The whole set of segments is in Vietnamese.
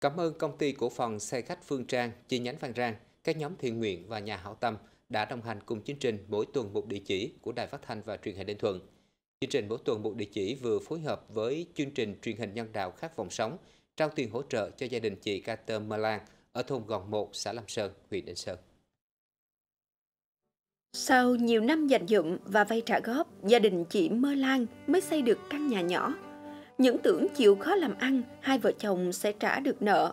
Cảm ơn công ty cổ phần xe khách Phương Trang, chi nhánh Phan Rang, các nhóm thiện nguyện và nhà hảo tâm đã đồng hành cùng chương trình mỗi tuần một địa chỉ của Đài Phát thanh và Truyền hình Ninh Thuận. Chương trình mỗi tuần một địa chỉ vừa phối hợp với chương trình truyền hình nhân đạo khác vòng sống, trao tiền hỗ trợ cho gia đình chị Carter Mơ Lan ở thôn Gòn 1, xã Lâm Sơn, huyện Định Sơn. Sau nhiều năm dành dụm và vay trả góp, gia đình chị Mơ Lan mới xây được căn nhà nhỏ. Những tưởng chịu khó làm ăn, hai vợ chồng sẽ trả được nợ.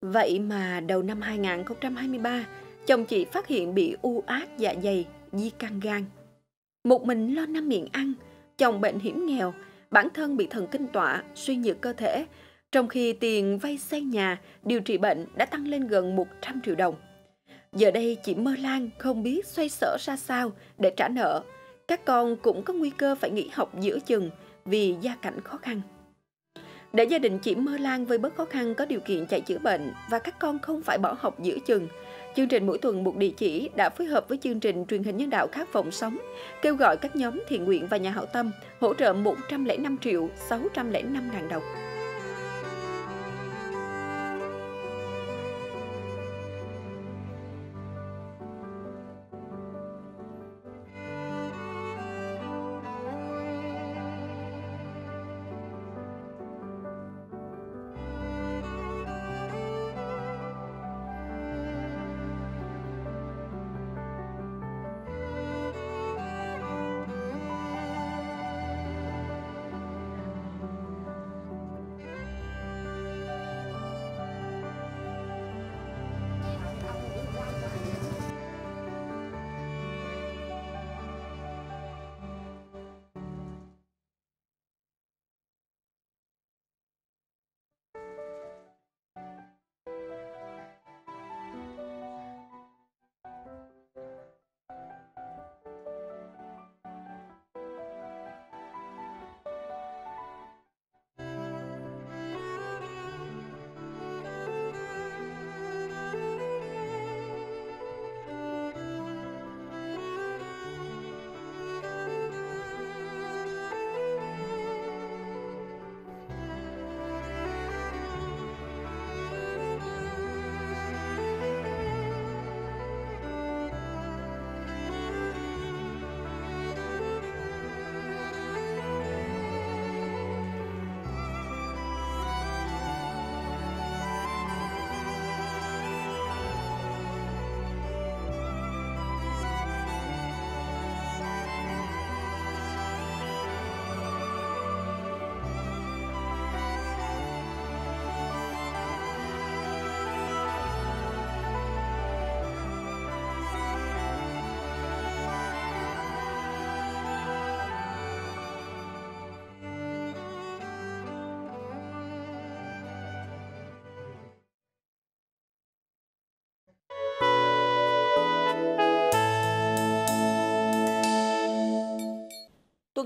Vậy mà đầu năm 2023, chồng chị phát hiện bị u ác dạ dày, di căn gan. Một mình lo năm miệng ăn, chồng bệnh hiểm nghèo, bản thân bị thần kinh tọa, suy nhược cơ thể, trong khi tiền vay xây nhà, điều trị bệnh đã tăng lên gần 100 triệu đồng. Giờ đây chị Mơ Lan không biết xoay sở ra sao để trả nợ. Các con cũng có nguy cơ phải nghỉ học giữa chừng vì gia cảnh khó khăn. Để gia đình chị Mơ Lan với bớt khó khăn có điều kiện chạy chữa bệnh và các con không phải bỏ học giữa chừng, chương trình mỗi tuần một địa chỉ đã phối hợp với chương trình truyền hình nhân đạo Khát vọng sống, kêu gọi các nhóm thiện nguyện và nhà hảo tâm hỗ trợ 105 triệu 605 ngàn đồng.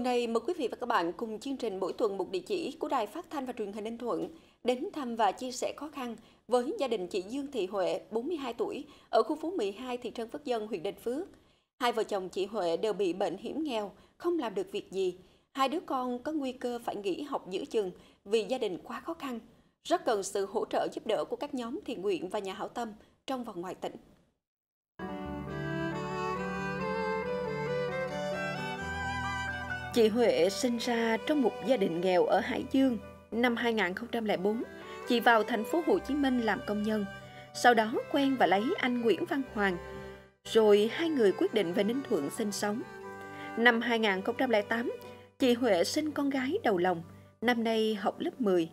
Nay mời quý vị và các bạn cùng chương trình mỗi tuần một địa chỉ của Đài Phát thanh và Truyền hình Ninh Thuận đến thăm và chia sẻ khó khăn với gia đình chị Dương Thị Huệ, 42 tuổi, ở khu phố 12 thị trấn Phước Dân, huyện Định Phước. Hai vợ chồng chị Huệ đều bị bệnh hiểm nghèo, không làm được việc gì. Hai đứa con có nguy cơ phải nghỉ học giữa chừng vì gia đình quá khó khăn. Rất cần sự hỗ trợ giúp đỡ của các nhóm thiện nguyện và nhà hảo tâm trong và ngoài tỉnh. Chị Huệ sinh ra trong một gia đình nghèo ở Hải Dương. Năm 2004, chị vào thành phố Hồ Chí Minh làm công nhân. Sau đó quen và lấy anh Nguyễn Văn Hoàng. Rồi hai người quyết định về Ninh Thuận sinh sống. Năm 2008, chị Huệ sinh con gái đầu lòng, năm nay học lớp 10.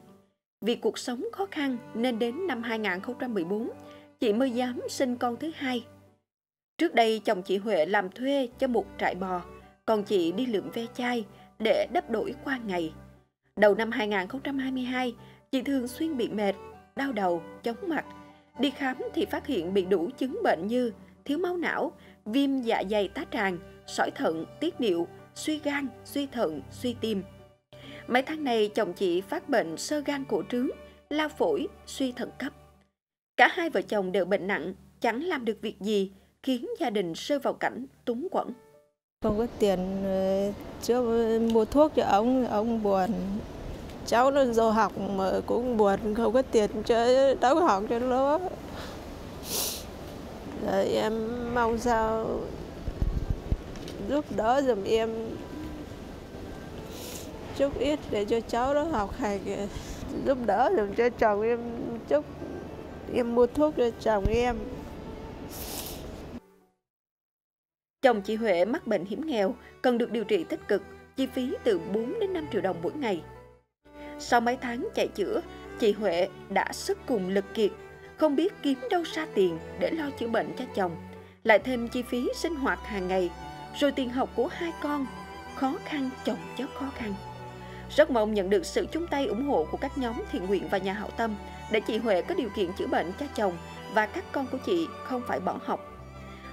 Vì cuộc sống khó khăn nên đến năm 2014, chị mới dám sinh con thứ hai. Trước đây chồng chị Huệ làm thuê cho một trại bò còn chị đi lượm ve chai để đắp đổi qua ngày. Đầu năm 2022, chị thường xuyên bị mệt, đau đầu, chóng mặt. Đi khám thì phát hiện bị đủ chứng bệnh như thiếu máu não, viêm dạ dày tá tràng, sỏi thận, tiết niệu, suy gan, suy thận, suy tim. Mấy tháng này chồng chị phát bệnh sơ gan cổ trướng, lao phổi, suy thận cấp. Cả hai vợ chồng đều bệnh nặng, chẳng làm được việc gì, khiến gia đình rơi vào cảnh túng quẫn. Không có tiền ờ, chưa mua thuốc cho ông, ông buồn. cháu nó vô học mà cũng buồn không có tiền cho đóng học cho nó. Rồi em mong sao giúp đỡ giùm em chút ít để cho cháu nó học hành. Giúp đỡ giùm cho chồng em chút em mua thuốc cho chồng em. Chồng chị Huệ mắc bệnh hiểm nghèo, cần được điều trị tích cực, chi phí từ 4 đến 5 triệu đồng mỗi ngày. Sau mấy tháng chạy chữa, chị Huệ đã sức cùng lực kiệt, không biết kiếm đâu ra tiền để lo chữa bệnh cho chồng, lại thêm chi phí sinh hoạt hàng ngày, rồi tiền học của hai con, khó khăn chồng chất khó khăn. Rất mong nhận được sự chung tay ủng hộ của các nhóm thiện nguyện và nhà hảo tâm để chị Huệ có điều kiện chữa bệnh cho chồng và các con của chị không phải bỏ học.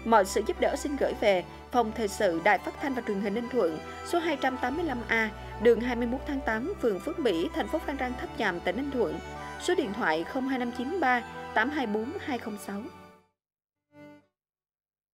Mọi sự giúp đỡ xin gửi về Phòng Thời sự Đài Phát thanh và Truyền hình Ninh Thuận, số 285A, đường 21 tháng 8, phường Phước Mỹ, thành phố Phan Rang Tháp Chàm, tỉnh Ninh Thuận. Số điện thoại 02593 824 206.